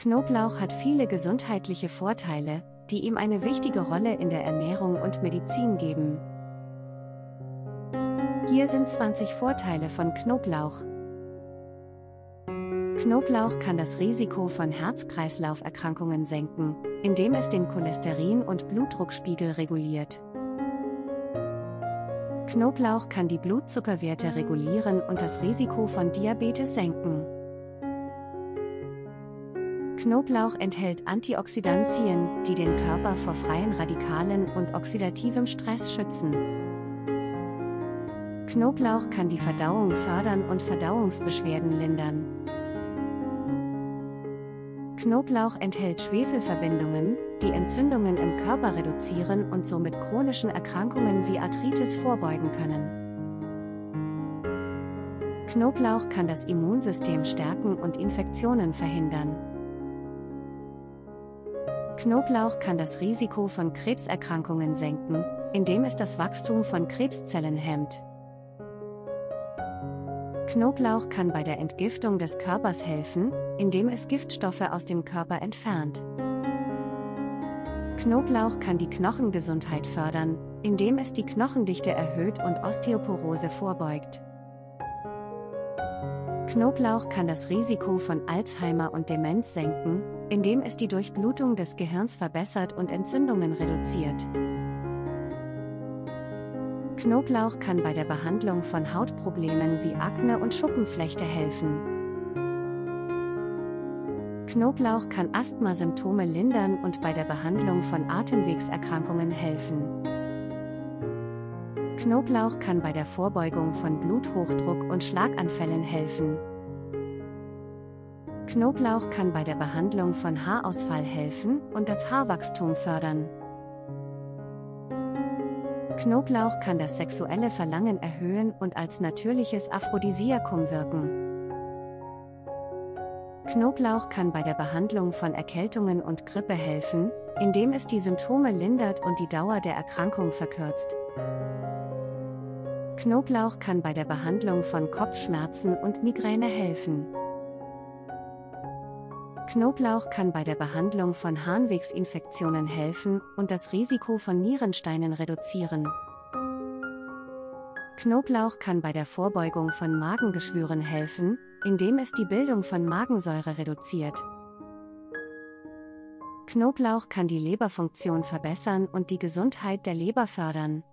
Knoblauch hat viele gesundheitliche Vorteile, die ihm eine wichtige Rolle in der Ernährung und Medizin geben. Hier sind 20 Vorteile von Knoblauch. Knoblauch kann das Risiko von Herz-Kreislauf-Erkrankungen senken, indem es den Cholesterin- und Blutdruckspiegel reguliert. Knoblauch kann die Blutzuckerwerte regulieren und das Risiko von Diabetes senken. Knoblauch enthält Antioxidantien, die den Körper vor freien Radikalen und oxidativem Stress schützen. Knoblauch kann die Verdauung fördern und Verdauungsbeschwerden lindern. Knoblauch enthält Schwefelverbindungen, die Entzündungen im Körper reduzieren und somit chronischen Erkrankungen wie Arthritis vorbeugen können. Knoblauch kann das Immunsystem stärken und Infektionen verhindern. Knoblauch kann das Risiko von Krebserkrankungen senken, indem es das Wachstum von Krebszellen hemmt. Knoblauch kann bei der Entgiftung des Körpers helfen, indem es Giftstoffe aus dem Körper entfernt. Knoblauch kann die Knochengesundheit fördern, indem es die Knochendichte erhöht und Osteoporose vorbeugt. Knoblauch kann das Risiko von Alzheimer und Demenz senken, indem es die Durchblutung des Gehirns verbessert und Entzündungen reduziert. Knoblauch kann bei der Behandlung von Hautproblemen wie Akne und Schuppenflechte helfen. Knoblauch kann Asthmasymptome lindern und bei der Behandlung von Atemwegserkrankungen helfen. Knoblauch kann bei der Vorbeugung von Bluthochdruck und Schlaganfällen helfen. Knoblauch kann bei der Behandlung von Haarausfall helfen und das Haarwachstum fördern. Knoblauch kann das sexuelle Verlangen erhöhen und als natürliches Aphrodisiakum wirken. Knoblauch kann bei der Behandlung von Erkältungen und Grippe helfen, indem es die Symptome lindert und die Dauer der Erkrankung verkürzt. Knoblauch kann bei der Behandlung von Kopfschmerzen und Migräne helfen. Knoblauch kann bei der Behandlung von Harnwegsinfektionen helfen und das Risiko von Nierensteinen reduzieren. Knoblauch kann bei der Vorbeugung von Magengeschwüren helfen, indem es die Bildung von Magensäure reduziert. Knoblauch kann die Leberfunktion verbessern und die Gesundheit der Leber fördern.